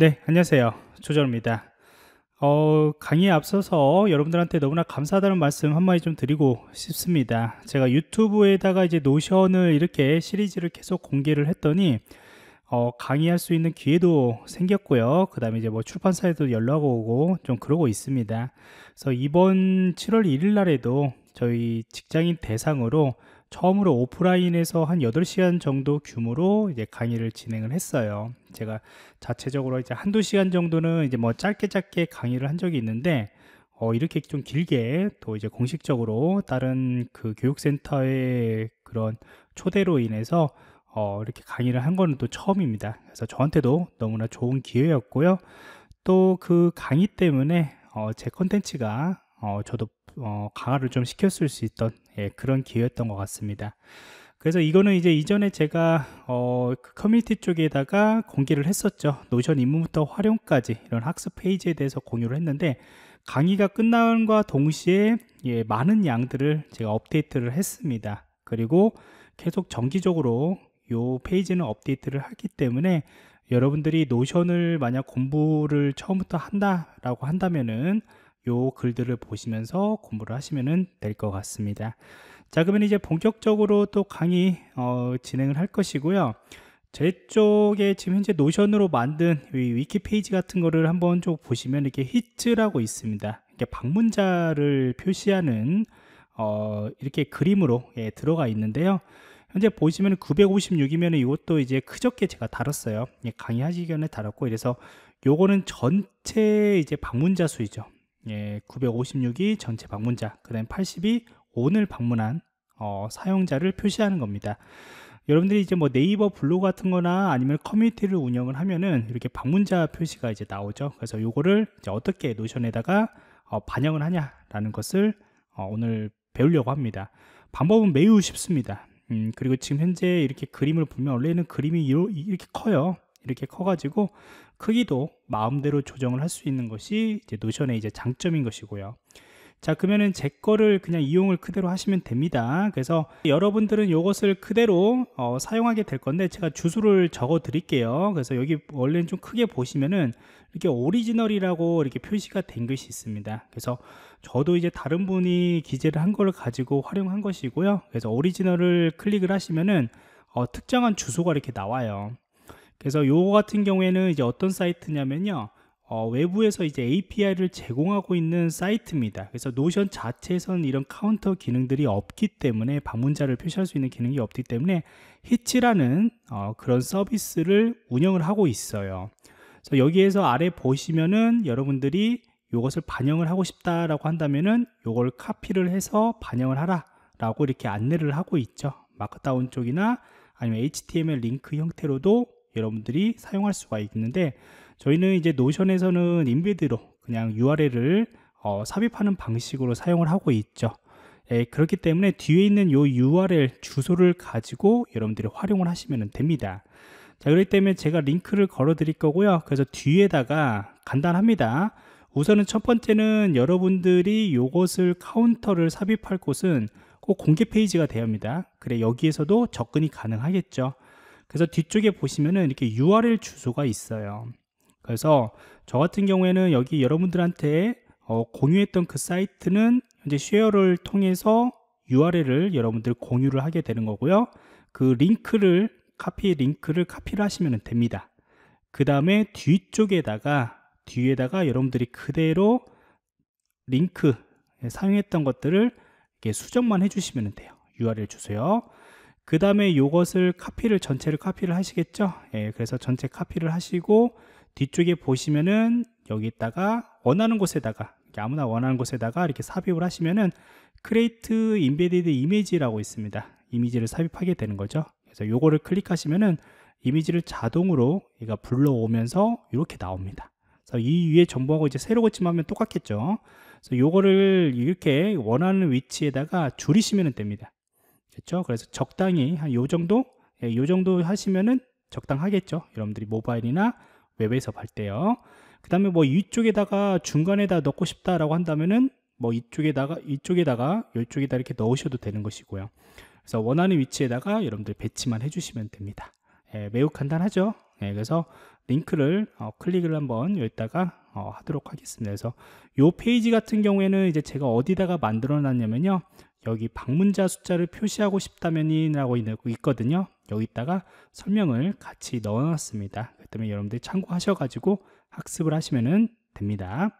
네, 안녕하세요. 조정입니다. 어, 강의에 앞서서 여러분들한테 너무나 감사하다는 말씀 한마디 좀 드리고 싶습니다. 제가 유튜브에다가 이제 노션을 이렇게 시리즈를 계속 공개를 했더니 어, 강의할 수 있는 기회도 생겼고요. 그 다음에 이제 뭐 출판사에도 연락 오고 좀 그러고 있습니다. 그래서 이번 7월 1일 날에도 저희 직장인 대상으로 처음으로 오프라인에서 한 8시간 정도 규모로 이제 강의를 진행을 했어요. 제가 자체적으로 이제 한두 시간 정도는 이제 뭐 짧게 짧게 강의를 한 적이 있는데 어, 이렇게 좀 길게 또 이제 공식적으로 다른 그 교육센터의 그런 초대로 인해서 어, 이렇게 강의를 한 거는 또 처음입니다. 그래서 저한테도 너무나 좋은 기회였고요. 또 그 강의 때문에 어, 제 컨텐츠가 어, 저도 어, 강화를 좀 시켰을 수 있던 예, 그런 기회였던 것 같습니다. 그래서 이거는 이제 이전에 제가 어, 그 커뮤니티 쪽에다가 공개를 했었죠. 노션 입문부터 활용까지 이런 학습 페이지에 대해서 공유를 했는데 강의가 끝나는과 동시에 예, 많은 양들을 제가 업데이트를 했습니다. 그리고 계속 정기적으로 이 페이지는 업데이트를 하기 때문에 여러분들이 노션을 만약 공부를 처음부터 한다라고 한다면은 요 글들을 보시면서 공부를 하시면 될 것 같습니다. 자, 그러면 이제 본격적으로 또 강의 어, 진행을 할 것이고요. 제 쪽에 지금 현재 노션으로 만든 위키 페이지 같은 거를 한번 좀 보시면 이렇게 히츠라고 있습니다. 이렇게 방문자를 표시하는 어, 이렇게 그림으로 예, 들어가 있는데요. 현재 보시면 956이면 이것도 이제 크적게 제가 다뤘어요. 예, 강의하기 전에 다뤘고 이래서 요거는 전체 이제 방문자 수이죠. 예, 956이 전체 방문자, 그 다음에 80이 오늘 방문한 어, 사용자를 표시하는 겁니다. 여러분들이 이제 뭐 네이버 블로그 같은 거나 아니면 커뮤니티를 운영을 하면은 이렇게 방문자 표시가 이제 나오죠. 그래서 요거를 이제 어떻게 노션에다가 어, 반영을 하냐라는 것을 어, 오늘 배우려고 합니다. 방법은 매우 쉽습니다. 음, 그리고 지금 현재 이렇게 그림을 보면 원래는 그림이 이렇게 커요. 이렇게 커가지고 크기도 마음대로 조정을 할 수 있는 것이 이제 노션의 이제 장점인 것이고요. 자 그러면은 제 거를 그냥 이용을 그대로 하시면 됩니다. 그래서 여러분들은 이것을 그대로 어, 사용하게 될 건데 제가 주소를 적어 드릴게요. 그래서 여기 원래는 좀 크게 보시면은 이렇게 오리지널이라고 이렇게 표시가 된 것이 있습니다. 그래서 저도 이제 다른 분이 기재를 한 걸 가지고 활용한 것이고요. 그래서 오리지널을 클릭을 하시면은 어, 특정한 주소가 이렇게 나와요 그래서 요거 같은 경우에는 이제 어떤 사이트냐면요 어, 외부에서 이제 API를 제공하고 있는 사이트입니다. 그래서 노션 자체에서는 이런 카운터 기능들이 없기 때문에 방문자를 표시할 수 있는 기능이 없기 때문에 hits라는 어, 그런 서비스를 운영을 하고 있어요. 그래서 여기에서 아래 보시면은 여러분들이 이것을 반영을 하고 싶다라고 한다면은 이걸 카피를 해서 반영을 하라라고 이렇게 안내를 하고 있죠. markdown 쪽이나 아니면 HTML 링크 형태로도 여러분들이 사용할 수가 있는데 저희는 이제 노션에서는 embed로 그냥 URL을 어, 삽입하는 방식으로 사용을 하고 있죠. 예, 그렇기 때문에 뒤에 있는 요 URL 주소를 가지고 여러분들이 활용을 하시면 됩니다. 자 그렇기 때문에 제가 링크를 걸어 드릴 거고요. 그래서 뒤에다가 간단합니다. 우선은 첫 번째는 여러분들이 요것을 카운터를 삽입할 곳은 꼭 공개 페이지가 되어 합니다. 그래 여기에서도 접근이 가능하겠죠 그래서 뒤쪽에 보시면은 이렇게 URL 주소가 있어요. 그래서 저 같은 경우에는 여기 여러분들한테 어, 공유했던 그 사이트는 현재 쉐어를 통해서 URL을 여러분들 공유를 하게 되는 거고요. 그 링크를 카피 링크를 카피를 하시면 됩니다. 그 다음에 뒤쪽에다가 뒤에다가 여러분들이 그대로 링크 사용했던 것들을 이렇게 수정만 해주시면 돼요. URL 주소요. 그 다음에 이것을 카피를 전체를 카피를 하시겠죠? 예, 그래서 전체 카피를 하시고 뒤쪽에 보시면은 여기다가 원하는 곳에다가 아무나 원하는 곳에다가 이렇게 삽입을 하시면은 create embedded image라고 있습니다. 이미지를 삽입하게 되는 거죠. 그래서 요거를 클릭하시면은 이미지를 자동으로 얘가 불러오면서 이렇게 나옵니다. 그래서 이 위에 정보하고 이제 새로 고침하면 똑같겠죠? 그래서 요거를 이렇게 원하는 위치에다가 줄이시면 됩니다 됐죠? 그래서 적당히 한 요 정도, 예, 요 정도 하시면은 적당하겠죠. 여러분들이 모바일이나 웹에서 볼 때요. 그 다음에 뭐 이쪽에다가 중간에다 넣고 싶다라고 한다면은 뭐 이쪽에다가 이쪽에다가 이쪽에다 이렇게 넣으셔도 되는 것이고요. 그래서 원하는 위치에다가 여러분들 배치만 해주시면 됩니다. 예, 매우 간단하죠. 예, 그래서 링크를 어, 클릭을 한번 여기다가 어, 하도록 하겠습니다. 그래서 이 페이지 같은 경우에는 이제 제가 어디다가 만들어 놨냐면요. 여기 방문자 숫자를 표시하고 싶다면이라고 있거든요. 여기다가 설명을 같이 넣어 놨습니다. 그 때문에 여러분들이 참고하셔 가지고 학습을 하시면 됩니다.